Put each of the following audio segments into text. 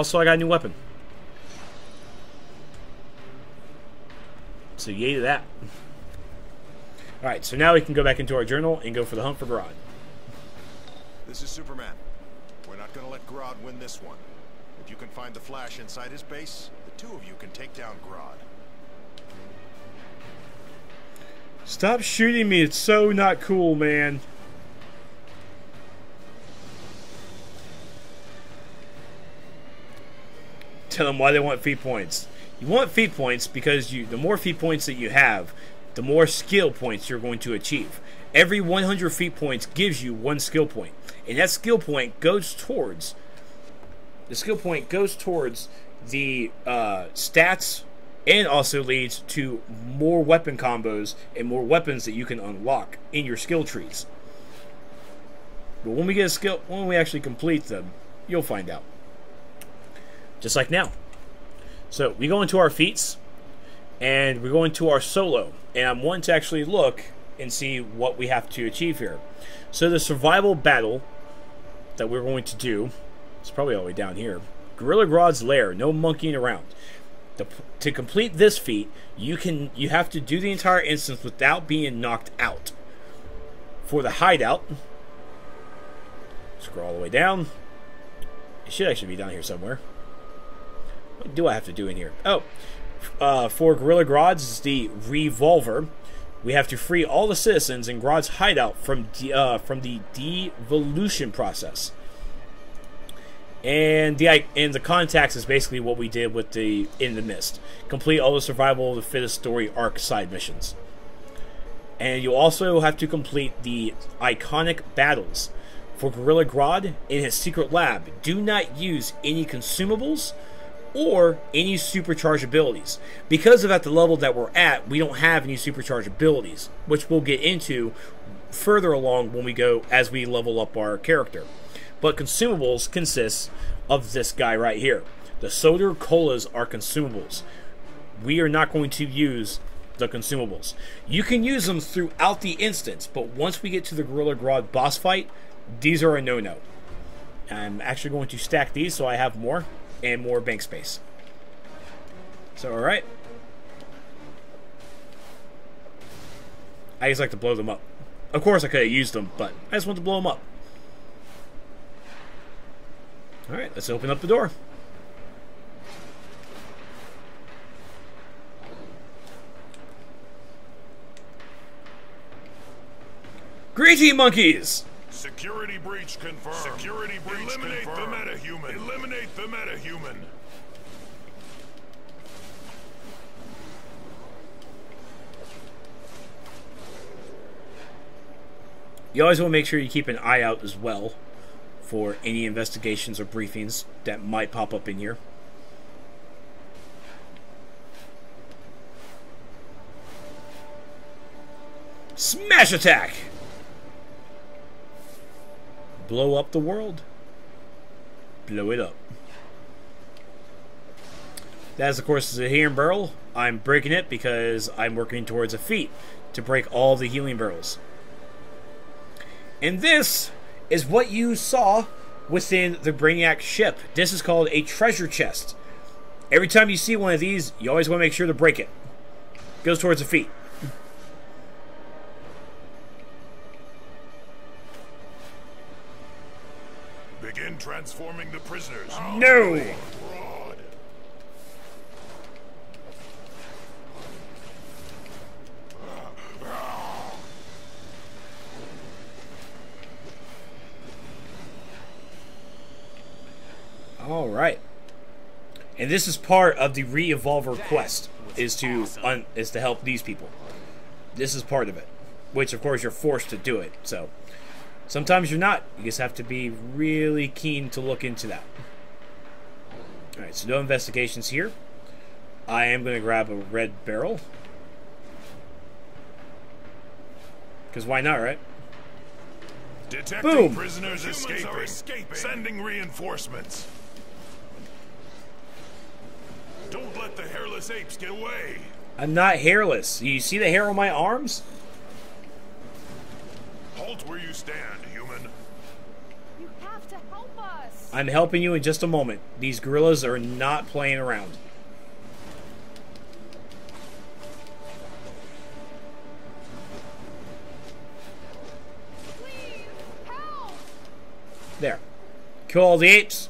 also, I got a new weapon. So yay to that. Alright, so now we can go back into our journal and go for the hunt for Grodd. This is Superman. We're not gonna let Grodd win this one. If you can find the Flash inside his base, the two of you can take down Grodd. Stop shooting me, it's so not cool, man. Tell them why they want feat points. You want feat points because you the more feat points that you have, the more skill points you're going to achieve. Every 100 feat points gives you one skill point, and that skill point goes towards the skill point goes towards the uh, stats and also leads to more weapon combos and more weapons that you can unlock in your skill trees. But when we get a skill, when we actually complete them, you'll find out. Just like now. So we go into our feats, and we go into our solo, and I'm wanting to actually look and see what we have to achieve here. So the survival battle that we're going to do, it's probably all the way down here. Gorilla Grodd's lair, no monkeying around. To complete this feat, you can you have to do the entire instance without being knocked out. For the hideout, scroll all the way down. It should actually be down here somewhere. What do I have to do in here? Oh, uh, for Gorilla Grodd's the re-evolver. We have to free all the citizens in Grodd's hideout from de uh, from the devolution process. And the and the contacts is basically what we did with the In the Mist. Complete all the survival of the fittest story arc side missions. And you also have to complete the iconic battles. For Gorilla Grodd in his secret lab, do not use any consumables or any supercharge abilities. Because of at the level that we're at, we don't have any supercharge abilities, which we'll get into further along when we go as we level up our character. But consumables consists of this guy right here. The soda colas are consumables. We are not going to use the consumables. You can use them throughout the instance, but once we get to the Gorilla Grodd boss fight, these are a no-no. I'm actually going to stack these so I have more and more bank space. So, alright. I just like to blow them up. Of course I could have used them, but I just want to blow them up. Alright, let's open up the door. Greedy monkeys! Security breach confirmed. Security breach Eliminate confirmed. the metahuman. Eliminate the metahuman. You always want to make sure you keep an eye out as well for any investigations or briefings that might pop up in here. Smash attack! Blow up the world. Blow it up. That is, of course, the healing barrel. I'm breaking it because I'm working towards a feat to break all the healing barrels. And this is what you saw within the Brainiac ship. This is called a treasure chest. Every time you see one of these, you always want to make sure to break it. Goes towards a feat. Transforming the prisoners. No! All right. And this is part of the re-evolver quest is to is to help these people. This is part of it, which of course you're forced to do it. So sometimes you're not. You just have to be really keen to look into that. All right, so no investigations here. I am going to grab a red barrel. Because why not, right? Detecting Boom. prisoners escaping. escaping. Sending reinforcements. Don't let the hairless apes get away. I'm not hairless. You see the hair on my arms? Halt where you stand, human. You have to help us. I'm helping you in just a moment. These gorillas are not playing around. There. Kill all the apes.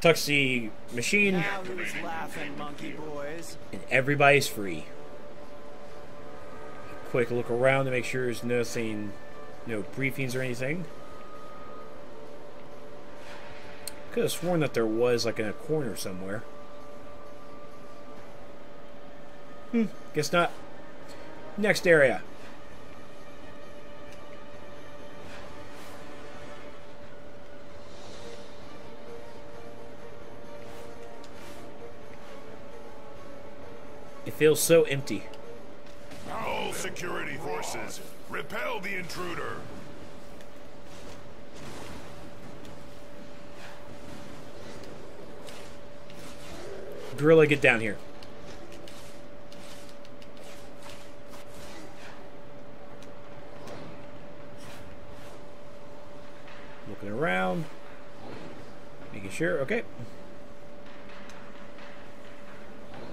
Touch the machine. Now who's laughing, monkey boys? and everybody's free. Quick look around to make sure there's nothing, no briefings or anything. Could have sworn that there was like in a corner somewhere. Hmm, guess not. Next area. It feels so empty. Security forces, repel the intruder. Gorilla, get down here. Looking around. Making sure. Okay.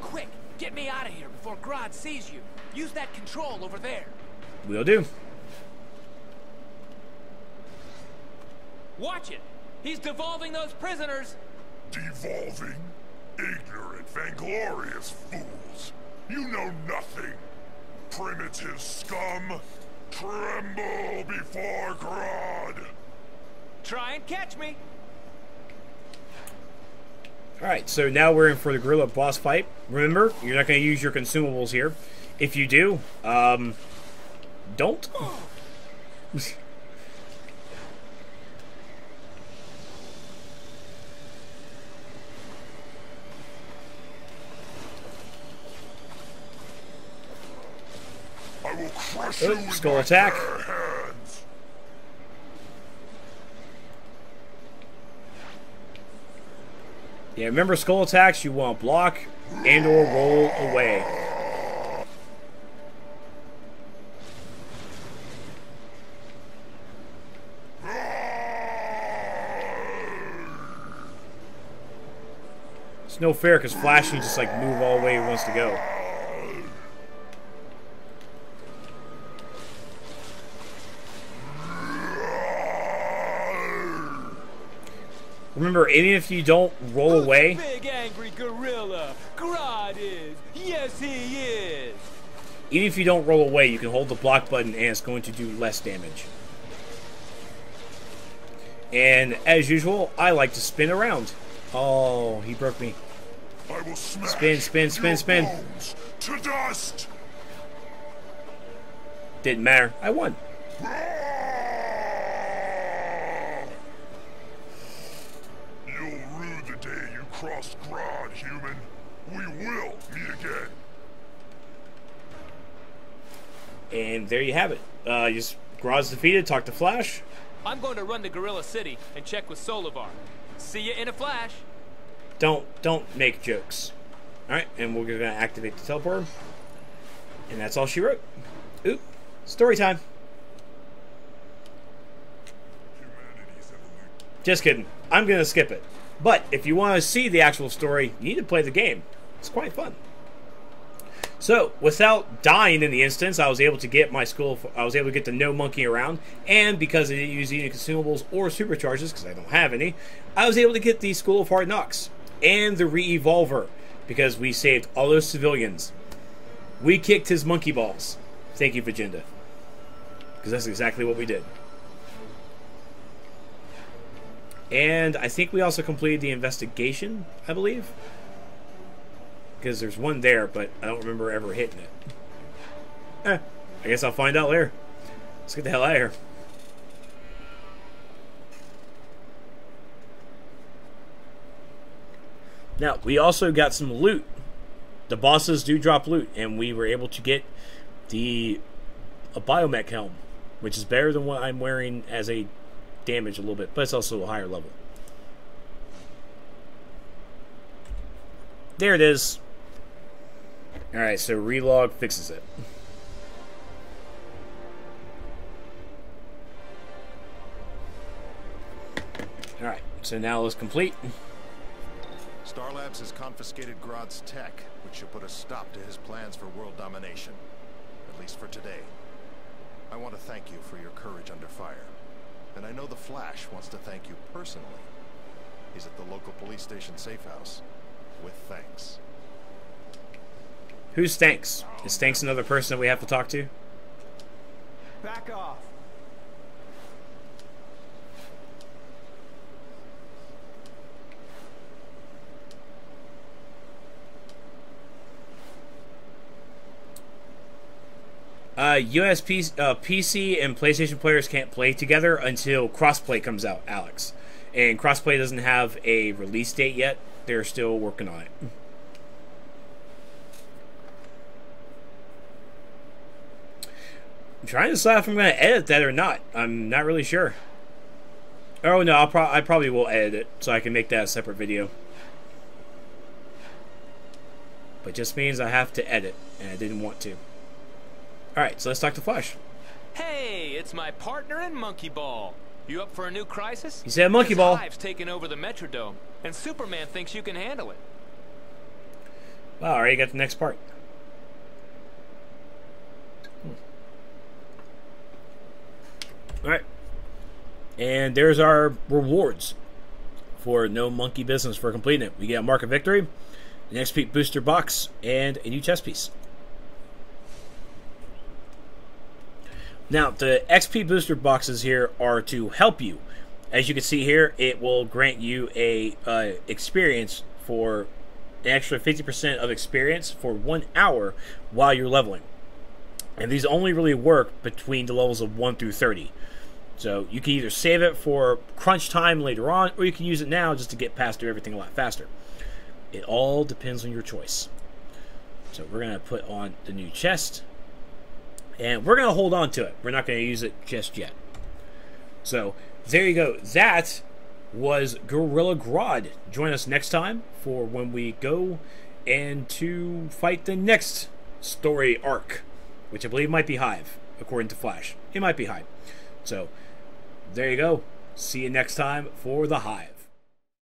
Quick, get me out of here before Grodd sees you. Use that control over there. Will do. Watch it. He's devolving those prisoners. Devolving? Ignorant, vainglorious fools. You know nothing. Primitive scum. Tremble before Grodd. Try and catch me. Alright, so now we're in for the gorilla boss fight. Remember, you're not going to use your consumables here. If you do, um, don't. I will crush Oh, skull attack. Yeah, remember skull attacks, you want block and or roll away. It's no fair because Flash can just like move all the way he wants to go. Remember, even if you don't roll away, Big angry gorilla. Grodd is. Yes, he is. even if you don't roll away, you can hold the block button and it's going to do less damage. And as usual, I like to spin around. Oh, he broke me. I will smash Spin, spin, spin, spin. to dust. Didn't matter. I won. Day you crossed Grodd, human. We will meet again. And there you have it. Uh, you just Grodd's defeated. Talk to Flash. I'm going to run to Gorilla City and check with Solovar. See you in a flash. Don't don't make jokes. All right, and we're gonna activate the teleporter. And that's all she wrote. Oop. Story time. Just kidding. I'm gonna skip it. But if you want to see the actual story, you need to play the game. It's quite fun. So, without dying in the instance, I was able to get my school. I was able to get the no monkey around, and because I didn't use any consumables or supercharges, because I don't have any, I was able to get the School of Hard Knocks and the re-evolver because we saved all those civilians. We kicked his monkey balls. Thank you, Vagenda, because that's exactly what we did. And I think we also completed the investigation, I believe. Because there's one there, but I don't remember ever hitting it. Eh, I guess I'll find out later. Let's get the hell out of here. Now, we also got some loot. The bosses do drop loot, and we were able to get the a biomech helm, which is better than what I'm wearing as a damage a little bit, but it's also a higher level. There it is. Alright, so relog fixes it. Alright, so now let's complete. Star Labs has confiscated Grodd's tech, which should put a stop to his plans for world domination. At least for today. I want to thank you for your courage under fire. And I know the Flash wants to thank you personally. He's at the local police station safe house. With thanks. Who's Stanks? Is Stanks another person that we have to talk to? Back off. Uh, USB, uh, PC and PlayStation players can't play together until crossplay comes out, Alex. And crossplay doesn't have a release date yet. They're still working on it. I'm trying to decide if I'm going to edit that or not. I'm not really sure. Oh no, I'll pro I probably will edit it so I can make that a separate video. But just means I have to edit, and I didn't want to. Alright, so let's talk to Flash. Hey, it's my partner in Monkey Ball. You up for a new crisis? You said Monkey Ball. Hive's taking over the Metrodome, and Superman thinks you can handle it. Wow, already got the next part. Hmm. Alright. And there's our rewards for no monkey business for completing it. We get a mark of victory, an XP booster box, and a new chess piece. Now, the XP booster boxes here are to help you. As you can see here, it will grant you a uh, experience for an extra 50% of experience for one hour while you're leveling. And these only really work between the levels of 1 through 30. So you can either save it for crunch time later on, or you can use it now just to get past through everything a lot faster. It all depends on your choice. So we're going to put on the new chest. And we're going to hold on to it. We're not going to use it just yet. So there you go. That was Gorilla Grodd. Join us next time for when we go and to fight the next story arc, which I believe might be Hive, according to Flash. It might be Hive. So there you go. See you next time for the Hive.